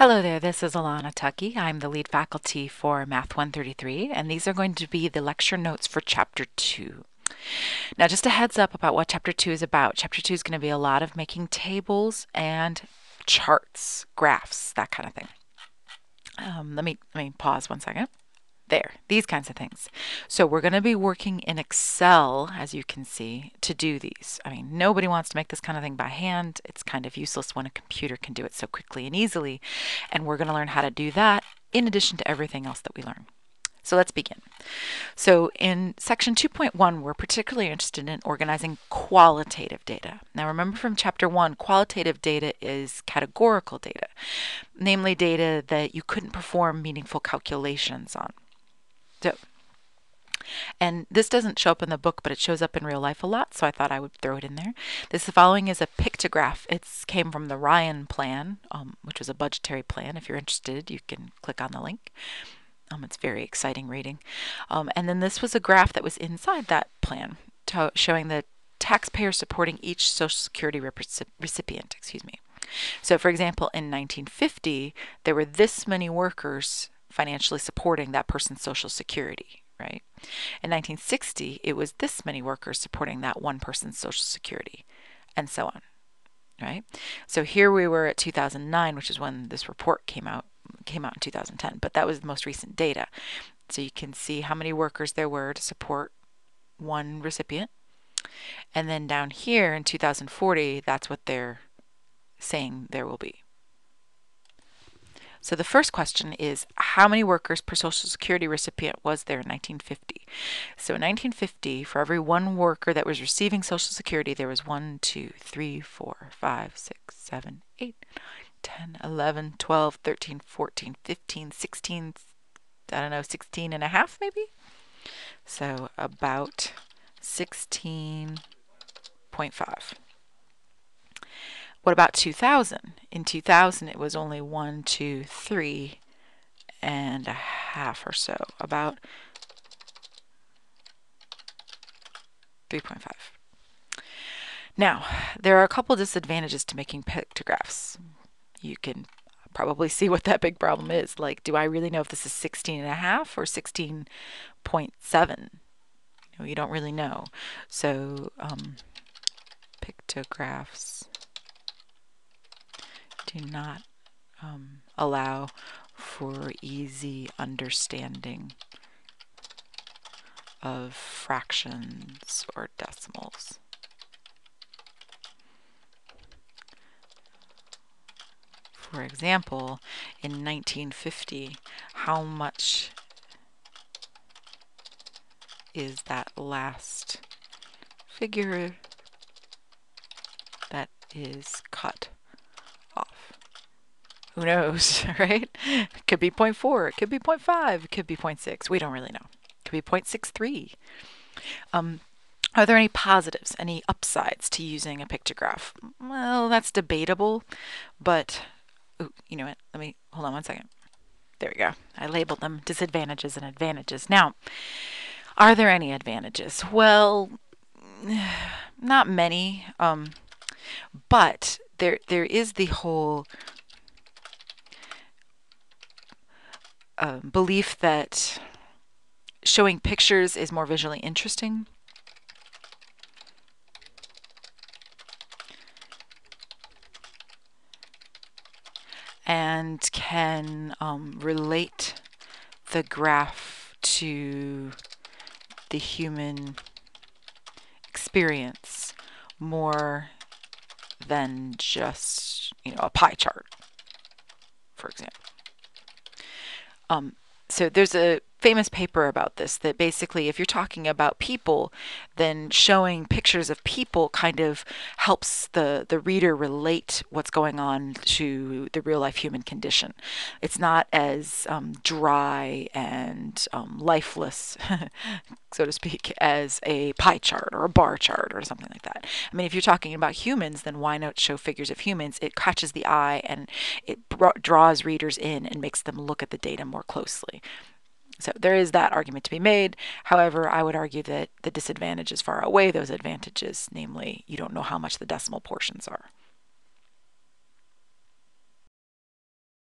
Hello there, this is Alana Tuckey. I'm the lead faculty for Math 133, and these are going to be the lecture notes for Chapter 2. Now, just a heads up about what Chapter 2 is about. Chapter 2 is going to be a lot of making tables and charts, graphs, that kind of thing. Um, let me let me pause one second. There, these kinds of things. So we're going to be working in Excel, as you can see, to do these. I mean, nobody wants to make this kind of thing by hand. It's kind of useless when a computer can do it so quickly and easily. And we're going to learn how to do that in addition to everything else that we learn. So let's begin. So in section 2.1, we're particularly interested in organizing qualitative data. Now remember from chapter 1, qualitative data is categorical data, namely data that you couldn't perform meaningful calculations on. So, and this doesn't show up in the book, but it shows up in real life a lot, so I thought I would throw it in there. This following is a pictograph. It came from the Ryan plan, um, which was a budgetary plan. If you're interested, you can click on the link. Um, it's very exciting reading. Um, and then this was a graph that was inside that plan, showing the taxpayer supporting each Social Security recipient. Excuse me. So, for example, in 1950, there were this many workers financially supporting that person's Social Security, right? In 1960, it was this many workers supporting that one person's Social Security, and so on, right? So here we were at 2009, which is when this report came out, came out in 2010, but that was the most recent data. So you can see how many workers there were to support one recipient. And then down here in 2040, that's what they're saying there will be. So the first question is how many workers per Social Security recipient was there in 1950? So in 1950, for every one worker that was receiving Social Security, there was 1, 2, 3, 4, 5, 6, 7, 8, 9, 10, 11, 12, 13, 14, 15, 16, I don't know, 16 and a half maybe? So about 16.5. What about 2000? In 2000, it was only one, two, three and a half or so, about 3.5. Now, there are a couple disadvantages to making pictographs. You can probably see what that big problem is. Like, do I really know if this is 16 and a half or 16.7? You, don't really know. So, um, pictographs do not um, allow for easy understanding of fractions or decimals. For example, in 1950, how much is that last figure that is cut? Who knows, right? It could be 0.4, it could be 0.5, it could be 0.6. We don't really know. It could be 0.63. Um, are there any positives, any upsides to using a pictograph? Well, that's debatable, but ooh, you know what? Let me hold on one second. There we go. I labeled them disadvantages and advantages. Now, are there any advantages? Well, not many, um, but there there is the whole uh, belief that showing pictures is more visually interesting. and can um, relate the graph to the human experience more than just you know a pie chart for example um, so there's a famous paper about this that basically if you're talking about people then showing pictures of people kind of helps the the reader relate what's going on to the real life human condition. It's not as um, dry and um, lifeless so to speak as a pie chart or a bar chart or something like that. I mean if you're talking about humans then why not show figures of humans? It catches the eye and it draws readers in and makes them look at the data more closely so there is that argument to be made. However, I would argue that the disadvantages far outweigh those advantages, namely, you don't know how much the decimal portions are.